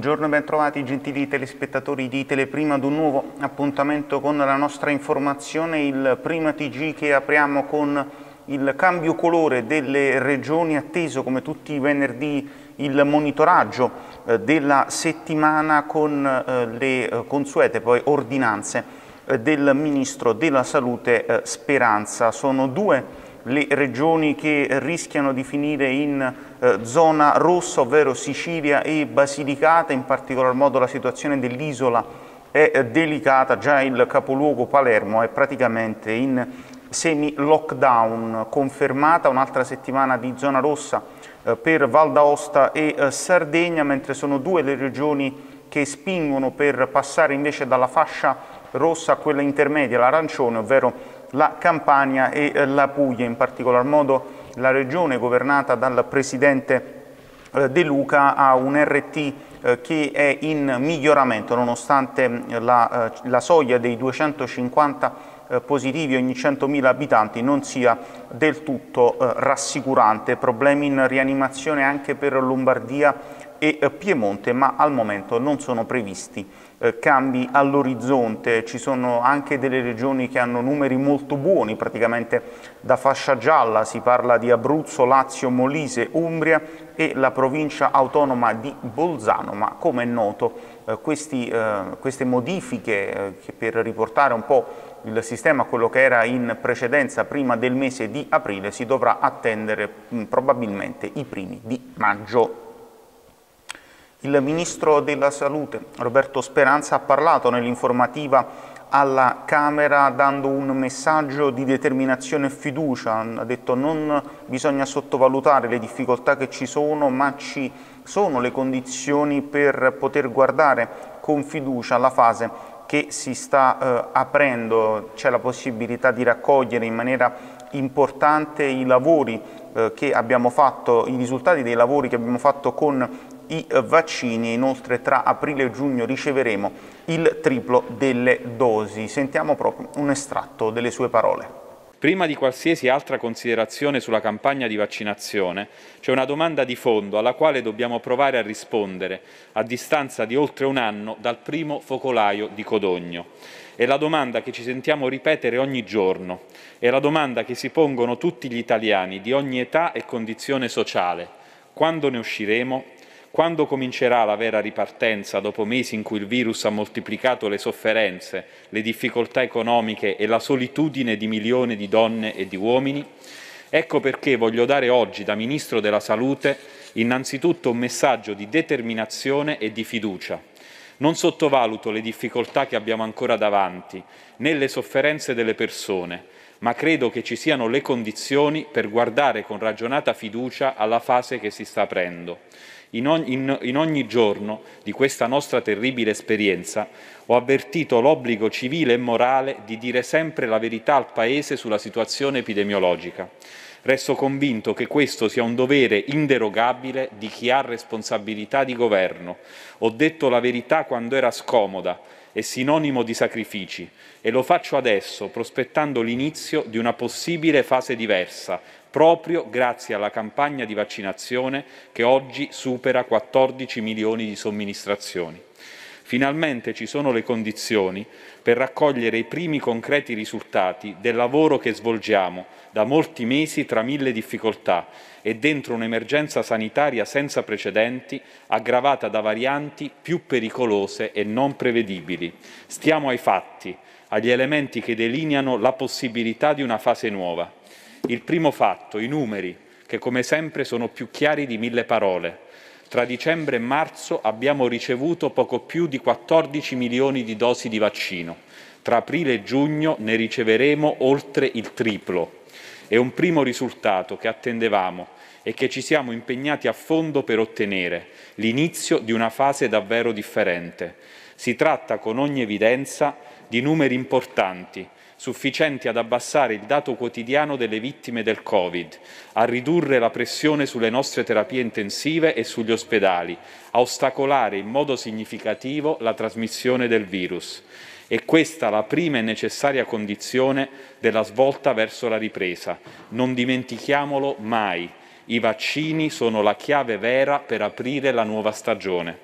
Buongiorno e ben trovati gentili telespettatori di Teleprima ad un nuovo appuntamento con la nostra informazione, il prima TG che apriamo con il cambio colore delle regioni atteso come tutti i venerdì il monitoraggio eh, della settimana con eh, le eh, consuete poi ordinanze del Ministro della Salute Speranza. Sono due le regioni che rischiano di finire in eh, zona rossa, ovvero Sicilia e Basilicata, in particolar modo la situazione dell'isola è eh, delicata, già il capoluogo Palermo è praticamente in semi-lockdown, confermata un'altra settimana di zona rossa eh, per Val d'Aosta e eh, Sardegna, mentre sono due le regioni che spingono per passare invece dalla fascia rossa a quella intermedia, l'arancione, ovvero la Campania e eh, la Puglia, in particolar modo la regione governata dal presidente eh, De Luca ha un RT eh, che è in miglioramento nonostante la, la soglia dei 250 positivi ogni 100.000 abitanti non sia del tutto rassicurante. Problemi in rianimazione anche per Lombardia e Piemonte, ma al momento non sono previsti eh, cambi all'orizzonte, ci sono anche delle regioni che hanno numeri molto buoni, praticamente da fascia gialla si parla di Abruzzo, Lazio, Molise, Umbria e la provincia autonoma di Bolzano, ma come è noto eh, questi, eh, queste modifiche eh, per riportare un po' il sistema a quello che era in precedenza prima del mese di aprile si dovrà attendere mh, probabilmente i primi di maggio. Il Ministro della Salute Roberto Speranza ha parlato nell'informativa alla Camera dando un messaggio di determinazione e fiducia, ha detto non bisogna sottovalutare le difficoltà che ci sono ma ci sono le condizioni per poter guardare con fiducia alla fase che si sta eh, aprendo, c'è la possibilità di raccogliere in maniera importante i lavori eh, che abbiamo fatto, i risultati dei lavori che abbiamo fatto con i vaccini, inoltre tra aprile e giugno riceveremo il triplo delle dosi. Sentiamo proprio un estratto delle sue parole. Prima di qualsiasi altra considerazione sulla campagna di vaccinazione, c'è una domanda di fondo alla quale dobbiamo provare a rispondere a distanza di oltre un anno dal primo focolaio di Codogno. È la domanda che ci sentiamo ripetere ogni giorno, è la domanda che si pongono tutti gli italiani di ogni età e condizione sociale. Quando ne usciremo? Quando comincerà la vera ripartenza dopo mesi in cui il virus ha moltiplicato le sofferenze, le difficoltà economiche e la solitudine di milioni di donne e di uomini? Ecco perché voglio dare oggi, da Ministro della Salute, innanzitutto un messaggio di determinazione e di fiducia. Non sottovaluto le difficoltà che abbiamo ancora davanti, né le sofferenze delle persone, ma credo che ci siano le condizioni per guardare con ragionata fiducia alla fase che si sta aprendo. In ogni, in, in ogni giorno di questa nostra terribile esperienza ho avvertito l'obbligo civile e morale di dire sempre la verità al Paese sulla situazione epidemiologica. Resto convinto che questo sia un dovere inderogabile di chi ha responsabilità di governo. Ho detto la verità quando era scomoda e sinonimo di sacrifici e lo faccio adesso prospettando l'inizio di una possibile fase diversa, proprio grazie alla campagna di vaccinazione che oggi supera 14 milioni di somministrazioni. Finalmente ci sono le condizioni per raccogliere i primi concreti risultati del lavoro che svolgiamo da molti mesi tra mille difficoltà e dentro un'emergenza sanitaria senza precedenti, aggravata da varianti più pericolose e non prevedibili. Stiamo ai fatti, agli elementi che delineano la possibilità di una fase nuova. Il primo fatto, i numeri, che come sempre sono più chiari di mille parole. Tra dicembre e marzo abbiamo ricevuto poco più di 14 milioni di dosi di vaccino. Tra aprile e giugno ne riceveremo oltre il triplo. È un primo risultato che attendevamo e che ci siamo impegnati a fondo per ottenere, l'inizio di una fase davvero differente. Si tratta con ogni evidenza di numeri importanti, sufficienti ad abbassare il dato quotidiano delle vittime del Covid, a ridurre la pressione sulle nostre terapie intensive e sugli ospedali, a ostacolare in modo significativo la trasmissione del virus. È questa la prima e necessaria condizione della svolta verso la ripresa. Non dimentichiamolo mai. I vaccini sono la chiave vera per aprire la nuova stagione.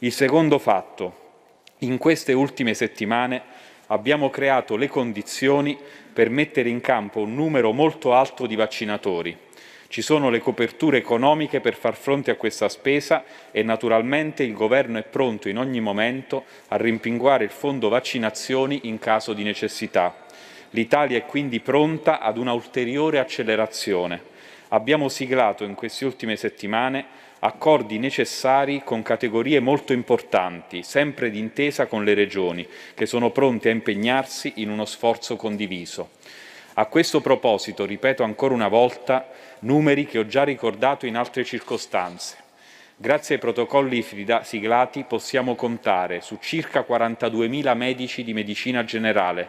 Il secondo fatto, in queste ultime settimane abbiamo creato le condizioni per mettere in campo un numero molto alto di vaccinatori. Ci sono le coperture economiche per far fronte a questa spesa e naturalmente il Governo è pronto in ogni momento a rimpinguare il fondo vaccinazioni in caso di necessità. L'Italia è quindi pronta ad una ulteriore accelerazione. Abbiamo siglato in queste ultime settimane accordi necessari con categorie molto importanti, sempre d'intesa con le Regioni, che sono pronte a impegnarsi in uno sforzo condiviso. A questo proposito, ripeto ancora una volta, numeri che ho già ricordato in altre circostanze. Grazie ai protocolli siglati possiamo contare su circa 42.000 medici di medicina generale,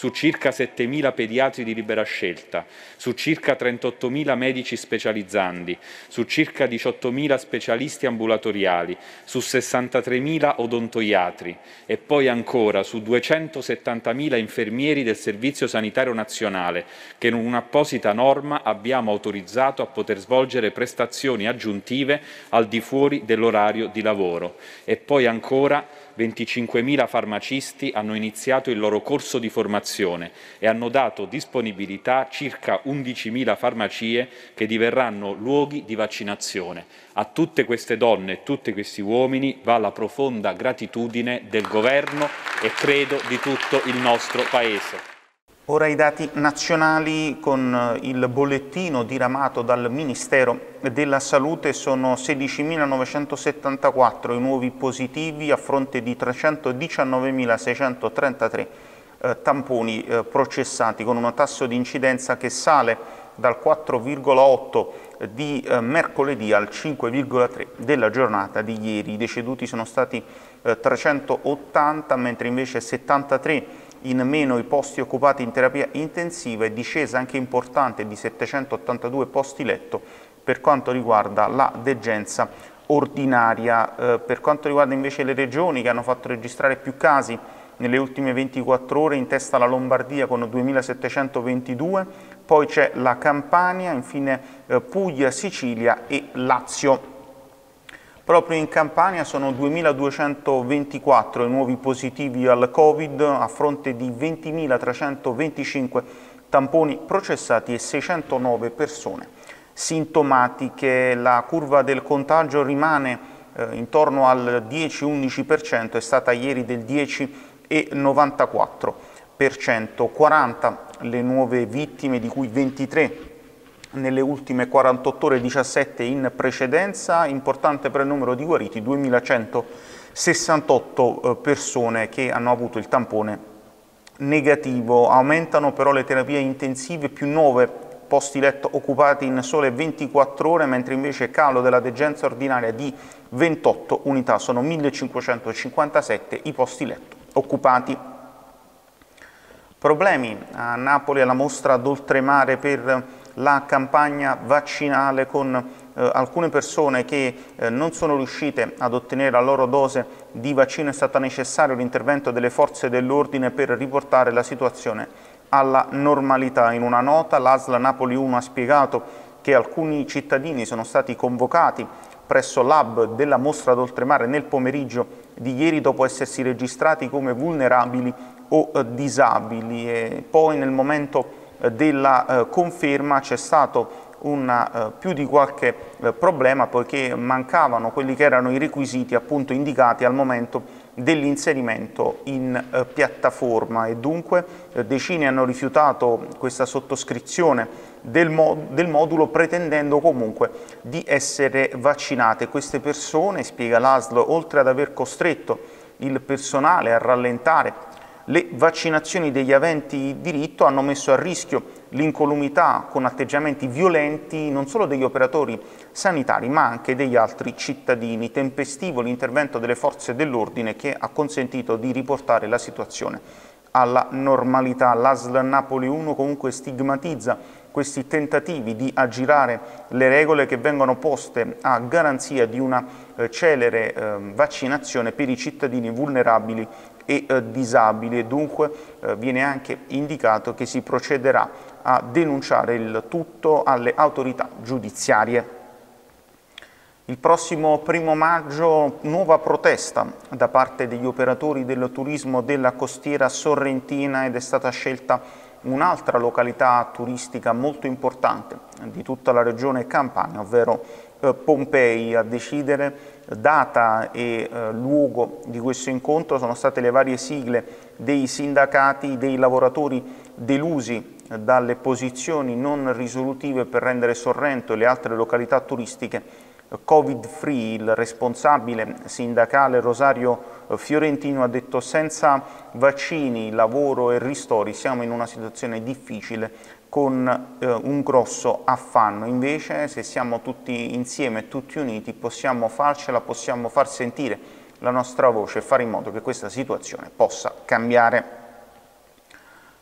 su circa 7.000 pediatri di libera scelta, su circa 38.000 medici specializzandi, su circa 18.000 specialisti ambulatoriali, su 63.000 odontoiatri e poi ancora su 270.000 infermieri del Servizio Sanitario Nazionale che in un'apposita norma abbiamo autorizzato a poter svolgere prestazioni aggiuntive al di fuori dell'orario di lavoro. E poi ancora 25.000 farmacisti hanno iniziato il loro corso di formazione e hanno dato disponibilità circa 11.000 farmacie che diverranno luoghi di vaccinazione. A tutte queste donne e tutti questi uomini va la profonda gratitudine del Governo e credo di tutto il nostro Paese. Ora i dati nazionali con eh, il bollettino diramato dal Ministero della Salute sono 16.974 i nuovi positivi a fronte di 319.633 eh, tamponi eh, processati con un tasso di incidenza che sale dal 4,8 di mercoledì al 5,3 della giornata di ieri. I deceduti sono stati eh, 380 mentre invece 73 in meno i posti occupati in terapia intensiva e discesa anche importante di 782 posti letto per quanto riguarda la degenza ordinaria. Eh, per quanto riguarda invece le regioni che hanno fatto registrare più casi nelle ultime 24 ore, in testa la Lombardia con 2.722, poi c'è la Campania, infine eh, Puglia, Sicilia e Lazio. Proprio in Campania sono 2.224 i nuovi positivi al Covid a fronte di 20.325 tamponi processati e 609 persone sintomatiche. La curva del contagio rimane eh, intorno al 10-11%, è stata ieri del 10,94%, 40 le nuove vittime di cui 23 nelle ultime 48 ore 17 in precedenza, importante per il numero di guariti, 2168 eh, persone che hanno avuto il tampone negativo. Aumentano però le terapie intensive, più 9 posti letto occupati in sole 24 ore, mentre invece calo della degenza ordinaria di 28 unità, sono 1557 i posti letto occupati. Problemi a Napoli alla mostra d'oltremare per la campagna vaccinale con eh, alcune persone che eh, non sono riuscite ad ottenere la loro dose di vaccino è stato necessario l'intervento delle forze dell'ordine per riportare la situazione alla normalità. In una nota l'ASLA Napoli 1 ha spiegato che alcuni cittadini sono stati convocati presso l'hub della mostra d'oltremare nel pomeriggio di ieri dopo essersi registrati come vulnerabili o eh, disabili e poi nel momento della eh, conferma c'è stato una, eh, più di qualche eh, problema poiché mancavano quelli che erano i requisiti appunto indicati al momento dell'inserimento in piattaforma e dunque decine hanno rifiutato questa sottoscrizione del, mod del, modulo pretendendo comunque di essere vaccinate. Queste persone, spiega l'ASL, oltre ad aver costretto il personale a rallentare le vaccinazioni degli aventi diritto hanno messo a rischio l'incolumità con atteggiamenti violenti non solo degli operatori sanitari ma anche degli altri cittadini. Tempestivo l'intervento delle forze dell'ordine che ha consentito di riportare la situazione alla normalità. L'ASL Napoli 1 comunque stigmatizza questi tentativi di aggirare le regole che vengono poste a garanzia di una eh, celere eh, vaccinazione per i cittadini vulnerabili e eh, disabili e dunque eh, viene anche indicato che si procederà a denunciare il tutto alle autorità giudiziarie. Il prossimo primo maggio nuova protesta da parte degli operatori del turismo della costiera sorrentina ed è stata scelta un'altra località turistica molto importante di tutta la regione Campania, ovvero eh, Pompei. A decidere data e eh, luogo di questo incontro sono state le varie sigle dei sindacati, dei lavoratori delusi dalle posizioni non risolutive per rendere Sorrento e le altre località turistiche. Covid free, il responsabile sindacale Rosario Fiorentino ha detto senza vaccini, lavoro e ristori siamo in una situazione difficile con eh, un grosso affanno, invece se siamo tutti insieme, tutti uniti, possiamo farcela, possiamo far sentire la nostra voce e fare in modo che questa situazione possa cambiare.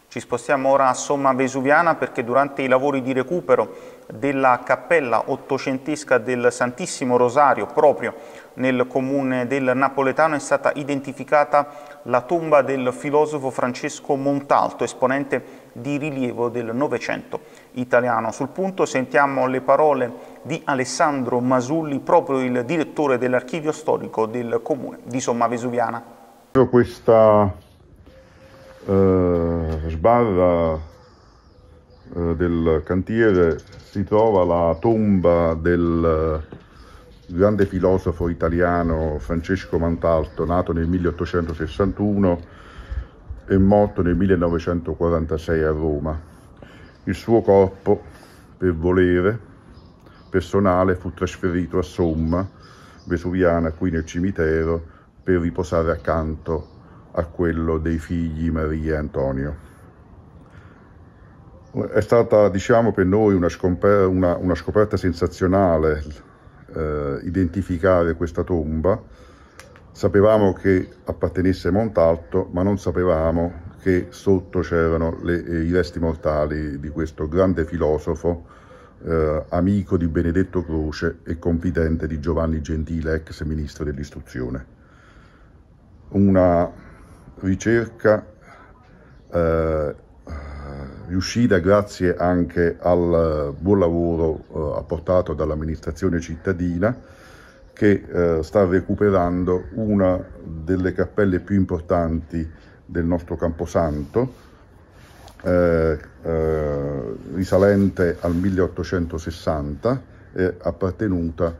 Ci spostiamo ora a Somma Vesuviana perché durante i lavori di recupero della cappella ottocentesca del Santissimo Rosario proprio nel comune del Napoletano è stata identificata la tomba del filosofo Francesco Montalto, esponente di rilievo del Novecento italiano. Sul punto sentiamo le parole di Alessandro Masulli, proprio il direttore dell'archivio storico del comune di Somma Vesuviana. Questa eh, sbarra eh, del cantiere si trova la tomba del eh, grande filosofo italiano Francesco Montalto, nato nel 1861 e morto nel 1946 a Roma. Il suo corpo, per volere personale, fu trasferito a Somma, Vesuviana, qui nel cimitero, per riposare accanto a quello dei figli Maria e Antonio. È stata diciamo, per noi una, una, una scoperta sensazionale eh, identificare questa tomba. Sapevamo che appartenesse a Montalto, ma non sapevamo che sotto c'erano i resti mortali di questo grande filosofo, eh, amico di Benedetto Croce e confidente di Giovanni Gentile, ex ministro dell'istruzione. Una ricerca eh, riuscita grazie anche al buon lavoro eh, apportato dall'amministrazione cittadina che eh, sta recuperando una delle cappelle più importanti del nostro Camposanto, eh, eh risalente al 1860 e appartenuta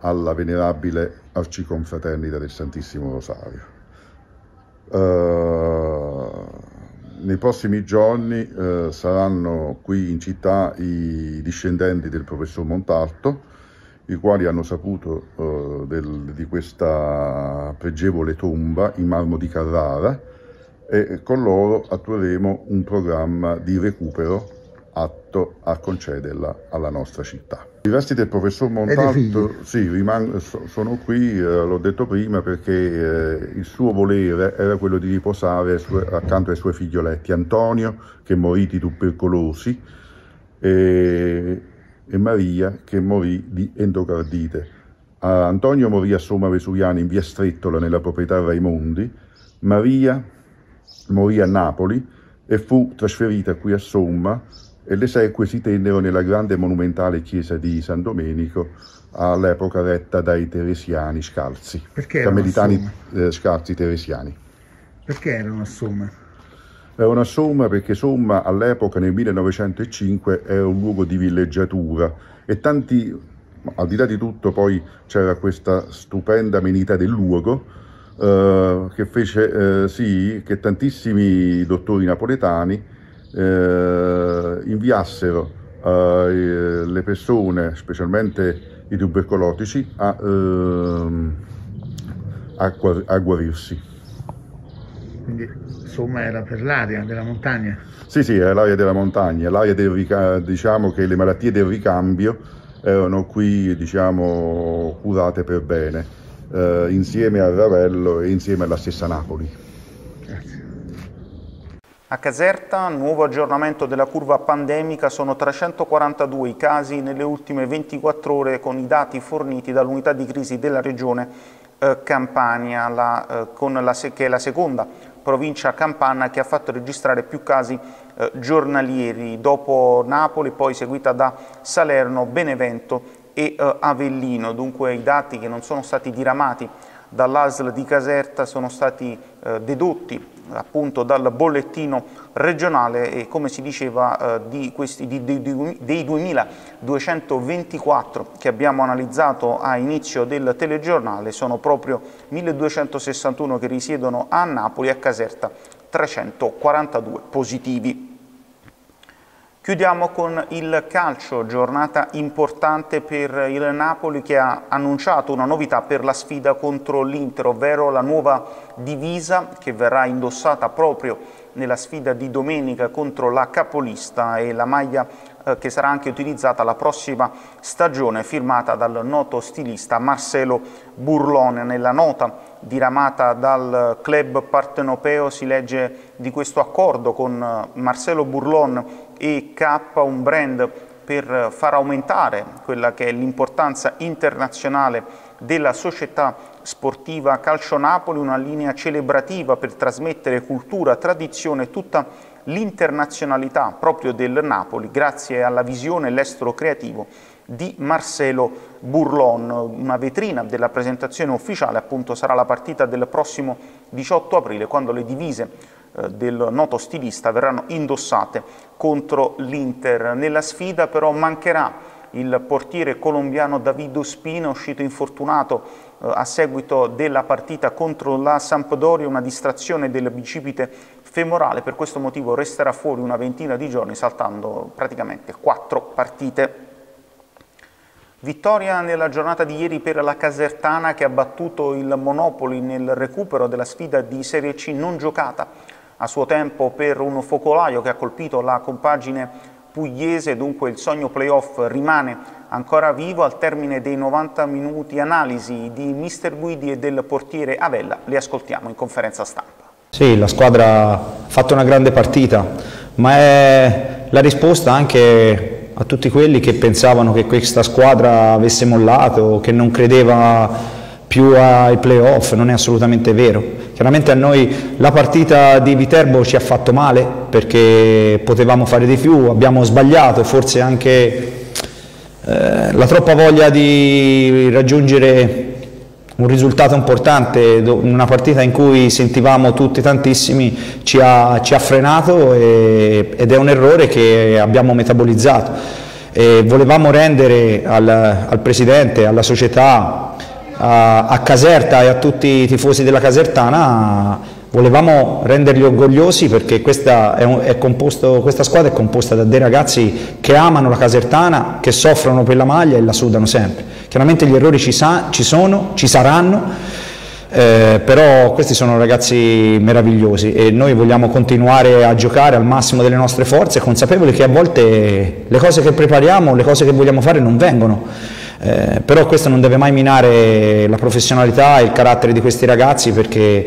alla venerabile Arciconfraternita del Santissimo Rosario. Uh, nei prossimi giorni uh, saranno qui in città i discendenti del professor Montalto, i quali hanno saputo uh, del, di questa pregevole tomba in marmo di Carrara e con loro attueremo un programma di recupero atto a concederla alla nostra città. I resti del professor Montalto sì, sono qui, eh, l'ho detto prima, perché eh, il suo volere era quello di riposare sue- accanto ai suoi figlioletti Antonio, che morì di tubercolosi, e, e Maria, che morì di endocardite. Antonio morì a Somma Vesuviana in via Strettola, nella proprietà Raimondi, Maria morì a Napoli e fu trasferita qui a Somma e le esequie si tennero nella grande monumentale chiesa di San Domenico, all'epoca retta dai teresiani scalzi, Perché carmelitani eh, scalzi teresiani. Perché erano a Somma? Erano a Somma perché Somma all'epoca nel 1905 era un luogo di villeggiatura e tanti, al di là di tutto poi c'era questa stupenda amenità del luogo eh, che fece eh, sì che tantissimi dottori napoletani eh, inviassero eh, le persone, specialmente i tubercolotici, a, ehm, a, a guarirsi. Quindi insomma era per l'aria della montagna? Sì, sì, era l'aria della montagna, l'aria del ricambio, diciamo che le malattie del ricambio erano qui diciamo, curate per bene, eh, insieme a Ravello e insieme alla stessa Napoli. A Caserta, nuovo aggiornamento della curva pandemica, sono 342 i casi nelle ultime 24 ore con i dati forniti dall'unità di crisi della regione eh, Campania, la, eh, la, che è la seconda provincia campana che ha fatto registrare più casi eh, giornalieri, dopo Napoli, poi seguita da Salerno, Benevento e eh, Avellino, dunque i dati che non sono stati diramati dall'ASL di Caserta sono stati eh, dedotti appunto dal bollettino regionale e come si diceva eh, di questi, di, di, dei 2224 che abbiamo analizzato a inizio del telegiornale sono proprio 1261 che risiedono a Napoli e a Caserta 342 positivi. Chiudiamo con il calcio, giornata importante per il Napoli che ha annunciato una novità per la sfida contro l'Inter, ovvero la nuova divisa che verrà indossata proprio nella sfida di domenica contro la capolista e la maglia eh, che sarà anche utilizzata la prossima stagione firmata dal noto stilista Marcelo Burlone. Nella nota diramata dal club partenopeo si legge di questo accordo con eh, Marcelo Burlone e K, un brand per far aumentare quella che è l'importanza internazionale della società sportiva Calcio Napoli, una linea celebrativa per trasmettere cultura, tradizione, tutta l'internazionalità proprio del Napoli grazie alla visione e l'estero creativo di Marcelo Burlon. Una vetrina della presentazione ufficiale appunto sarà la partita del prossimo 18 aprile quando le divise eh, del noto stilista verranno indossate contro l'Inter. Nella sfida però mancherà il portiere colombiano David Ospina, uscito infortunato eh, a seguito della partita contro la Sampdoria, una distrazione del bicipite femorale, per questo motivo resterà fuori una ventina di giorni saltando praticamente quattro partite. Vittoria nella giornata di ieri per la Casertana che ha battuto il Monopoli nel recupero della sfida di Serie C non giocata a suo tempo per un focolaio che ha colpito la compagine pugliese, dunque il sogno playoff rimane ancora vivo al termine dei 90 minuti analisi di mister Guidi e del portiere Avella, li ascoltiamo in conferenza stampa. Sì, la squadra ha fatto una grande partita, ma è la risposta anche a tutti quelli che pensavano che questa squadra avesse mollato, che non credeva più ai playoff, non è assolutamente vero. Chiaramente a noi la partita di Viterbo ci ha fatto male perché potevamo fare di più, abbiamo sbagliato, forse anche eh, la troppa voglia di raggiungere un risultato importante, una partita in cui sentivamo tutti tantissimi, ci ha, ci ha frenato e, ed è un errore che abbiamo metabolizzato. E volevamo rendere al, al Presidente, alla società, a, Caserta e a tutti i tifosi della Casertana volevamo renderli orgogliosi perché questa, è un, è composto, questa, squadra è composta da dei ragazzi che amano la Casertana, che soffrono per la maglia e la sudano sempre. Chiaramente gli errori ci, sa, ci sono, ci saranno, eh, però questi sono ragazzi meravigliosi e noi vogliamo continuare a giocare al massimo delle nostre forze, consapevoli che a volte le cose che prepariamo, le cose che vogliamo fare non vengono eh, però questo non deve mai minare la professionalità e il carattere di questi ragazzi perché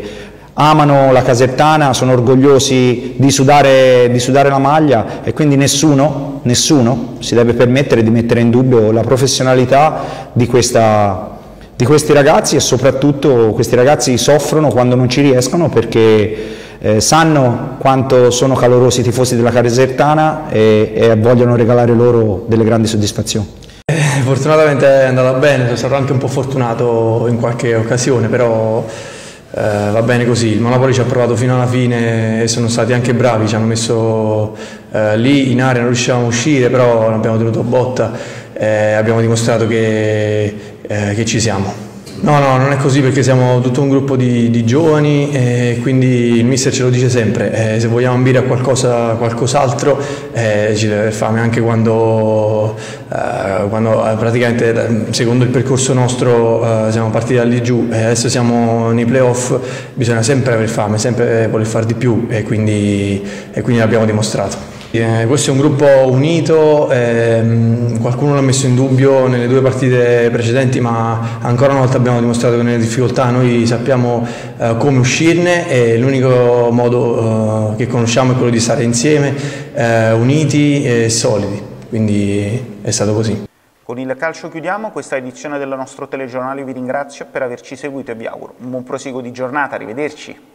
amano la casertana, sono orgogliosi di sudare, di sudare la maglia e quindi nessuno, nessuno, si deve permettere di mettere in dubbio la professionalità di, questa, di questi ragazzi e soprattutto questi ragazzi soffrono quando non ci riescono perché eh, sanno quanto sono calorosi i tifosi della Casertana e, e vogliono regalare loro delle grandi soddisfazioni. Eh, fortunatamente è andata bene, sono stato anche un po' fortunato in qualche occasione, però eh, va bene così. Il Monopoli ci ha provato fino alla fine e sono stati anche bravi, ci hanno messo eh, lì in area, non riuscivamo a uscire, però abbiamo tenuto botta e abbiamo dimostrato che, eh, che ci siamo. No, no, non è così perché siamo tutto un gruppo di, di giovani e quindi il mister ce lo dice sempre, eh, se vogliamo ambire a qualcosa, qualcos'altro eh, ci deve aver fame anche quando, eh, quando eh, praticamente eh, secondo il percorso nostro eh, siamo partiti da lì giù e adesso siamo nei playoff, bisogna sempre aver fame, sempre voler fare di più e quindi, e quindi l'abbiamo dimostrato. Eh, questo è un gruppo unito, ehm, qualcuno l'ha messo in dubbio nelle due partite precedenti ma ancora una volta abbiamo dimostrato che nelle difficoltà noi sappiamo eh, come uscirne e l'unico modo eh, che conosciamo è quello di stare insieme, eh, uniti e solidi, quindi è stato così. Con il calcio chiudiamo questa edizione del nostro telegiornale, vi ringrazio per averci seguito e vi auguro un buon proseguo di giornata, arrivederci.